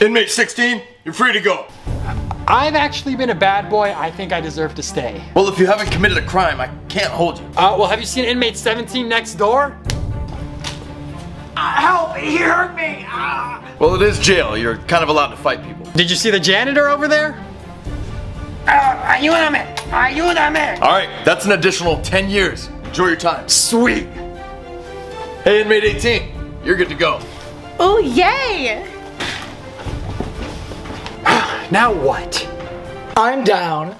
Inmate 16, you're free to go. I've actually been a bad boy. I think I deserve to stay. Well, if you haven't committed a crime, I can't hold you. Uh, well, have you seen inmate 17 next door? Uh, help! He hurt me! Ah. Well, it is jail. You're kind of allowed to fight people. Did you see the janitor over there? Uh, ayúdame! Ayúdame! All right, that's an additional 10 years. Enjoy your time. Sweet! Hey, inmate 18, you're good to go. Oh, yay! Now what? I'm down.